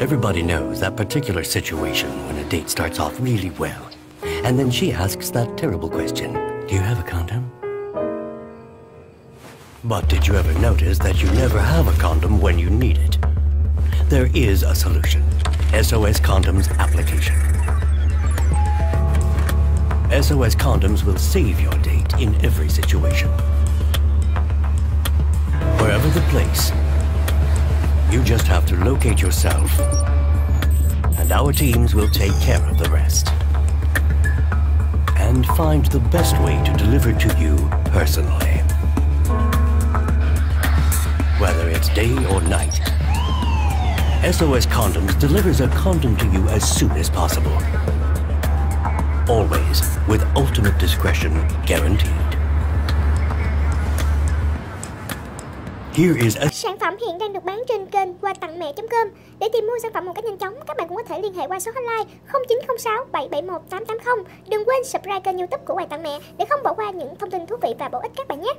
Everybody knows that particular situation when a date starts off really well. And then she asks that terrible question Do you have a condom? But did you ever notice that you never have a condom when you need it? There is a solution SOS Condoms application. SOS Condoms will save your date in every situation. Wherever the place, you just have to locate yourself, and our teams will take care of the rest. And find the best way to deliver to you personally. Whether it's day or night, SOS Condoms delivers a condom to you as soon as possible. Always with ultimate discretion guaranteed. Here is a Sản phẩm hiện đang được bán trên kênh qua tặng mẹ.com. Để tìm mua sản phẩm một cách nhanh chóng, các bạn cũng có thể liên hệ qua số hotline 0906 771 880. Đừng quên subscribe kênh YouTube của Quà tặng mẹ để không bỏ qua những thông tin thú vị và bổ ích các bạn nhé.